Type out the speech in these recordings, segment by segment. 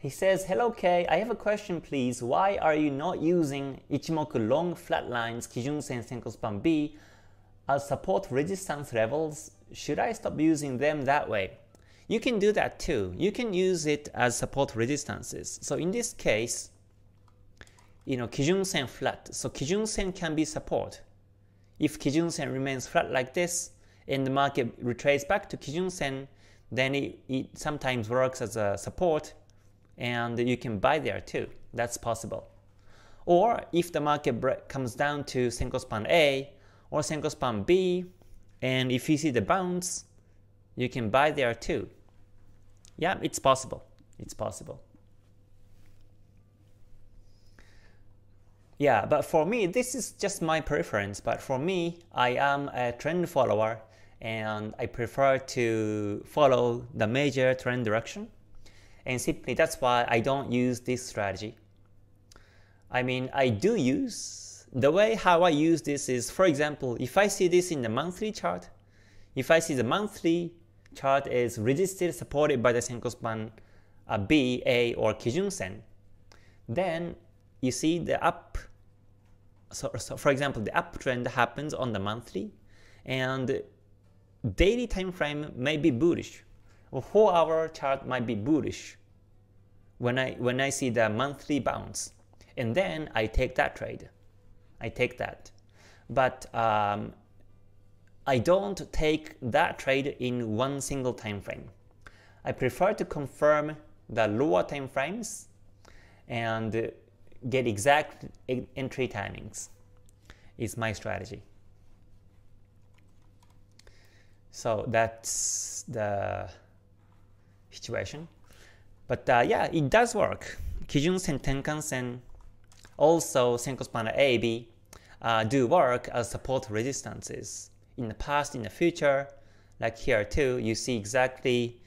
He says, Hello Kei, I have a question please. Why are you not using Ichimoku long flat lines Kijun-sen Senkospan B as support resistance levels? Should I stop using them that way? You can do that too. You can use it as support resistances. So in this case, you know, Kijun-sen flat. So Kijun-sen can be support. If Kijun-sen remains flat like this, and the market retraces back to Kijun-sen, then it, it sometimes works as a support and you can buy there too. That's possible. Or if the market comes down to Senko span A or Senko span B, and if you see the bounce, you can buy there too. Yeah, it's possible. It's possible. Yeah, but for me, this is just my preference. But for me, I am a trend follower and I prefer to follow the major trend direction and simply that's why I don't use this strategy. I mean, I do use, the way how I use this is, for example, if I see this in the monthly chart, if I see the monthly chart is resisted, supported by the Senko span uh, B, A, or Kijun Sen, then you see the up, so, so for example, the uptrend happens on the monthly, and daily time frame may be bullish, a 4 hour chart might be bullish when I, when I see the monthly bounce. And then I take that trade. I take that. But um, I don't take that trade in one single time frame. I prefer to confirm the lower time frames and get exact entry timings is my strategy. So that's the situation. But uh, yeah, it does work. Kijun-sen, Tenkan-sen, also Senko span A, B uh, do work as support resistances. In the past, in the future, like here too, you see exactly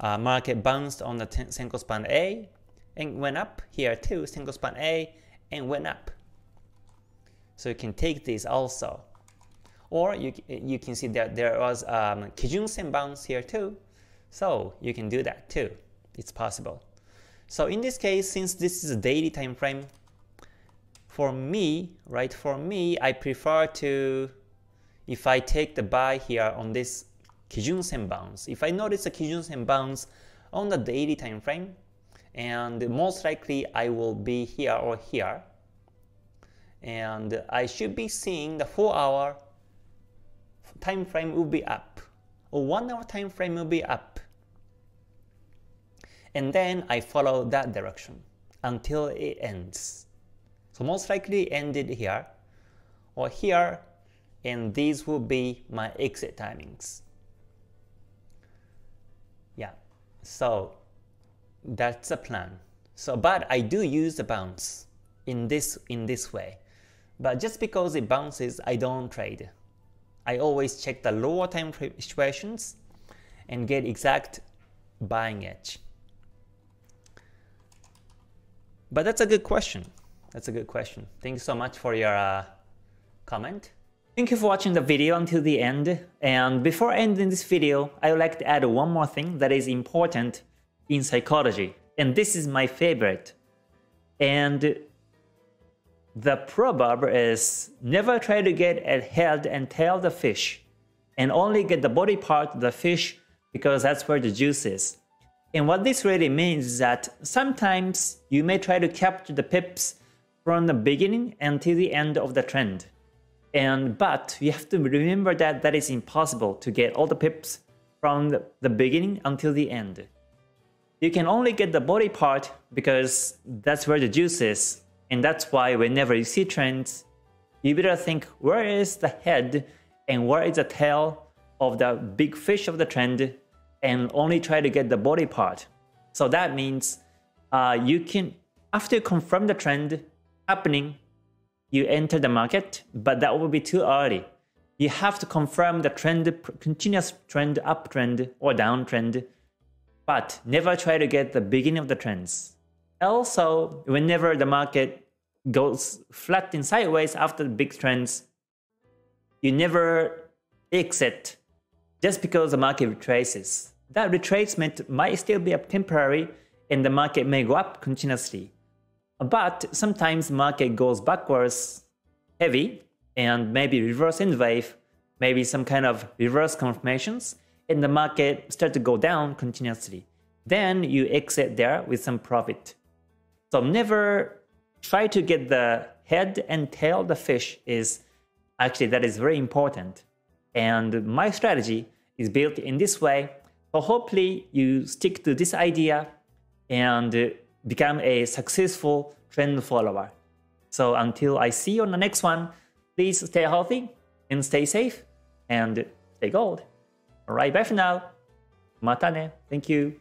uh, market bounced on the Senko span A and went up here too, Senko span A and went up. So you can take this also. Or you, you can see that there was um, Kijun-sen bounce here too, so you can do that too. It's possible. So in this case, since this is a daily time frame, for me, right, for me, I prefer to, if I take the buy here on this Kijun-sen bounce, if I notice a Kijun-sen bounce on the daily time frame, and most likely I will be here or here, and I should be seeing the 4 hour time frame will be up or 1 hour time frame will be up. And then I follow that direction until it ends. So most likely ended here or here and these will be my exit timings. Yeah, so that's the plan. So, but I do use the bounce in this in this way. But just because it bounces, I don't trade. I always check the lower time situations and get exact buying edge. But that's a good question. That's a good question. Thank you so much for your uh, comment. Thank you for watching the video until the end. And before ending this video, I would like to add one more thing that is important in psychology. And this is my favorite. And the proverb is never try to get a head and tail the fish and only get the body part of the fish because that's where the juice is. And what this really means is that sometimes you may try to capture the pips from the beginning until the end of the trend. And but you have to remember that that is impossible to get all the pips from the, beginning until the end. You can only get the body part because that's where the juice is and that's why whenever you see trends, you better think where is the head and where is the tail of the big fish of the trend and only try to get the body part. So that means uh, you can, after you confirm the trend happening, you enter the market, but that will be too early. You have to confirm the trend, continuous trend, uptrend or downtrend, but never try to get the beginning of the trends. Also, whenever the market goes flat and sideways after the big trends, you never exit just because the market retraces. That retracement might still be a temporary and the market may go up continuously. But sometimes market goes backwards heavy and maybe reverse in wave, maybe some kind of reverse confirmations, and the market start to go down continuously. Then you exit there with some profit. So never try to get the head and tail of the fish is actually that is very important. And my strategy is built in this way. So hopefully you stick to this idea and uh, become a successful trend follower. So until I see you on the next one, please stay healthy and stay safe and stay gold. Alright, bye for now. Mata ne. Thank you.